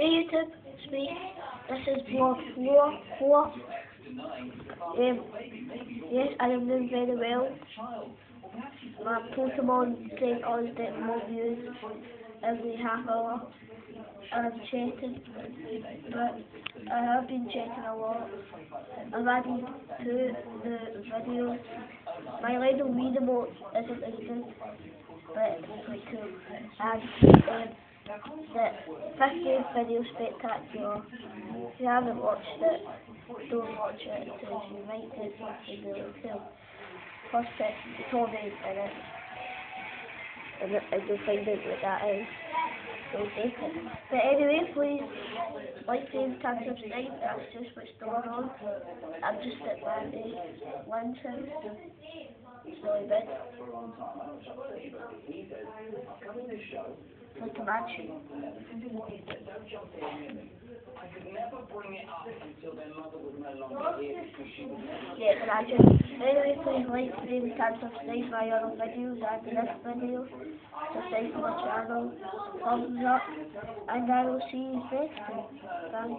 Hey YouTube, it's me. This is vlog 4. 4. Um, yes, I am doing very well. My Pokemon take on get more views every half hour. I'm chatting, but I have been chatting a lot. I've added to the videos. My little read emote isn't as good, but it's quite cool. And um, the 50th video spectacular. If you haven't watched it, don't watch it because you might get something really cool. First person, Tommy in it. And, and you'll find out what that is. So take it. But anyway, please like, favorite, and subscribe. That's just what's going on. I'm just at uh, lunch. It's really big. Like a mansion. Yeah, imagine. Anyway, please like, favorite, and subscribe my other videos and this video. Subscribe to my channel. Thumbs up. And I will see you next time.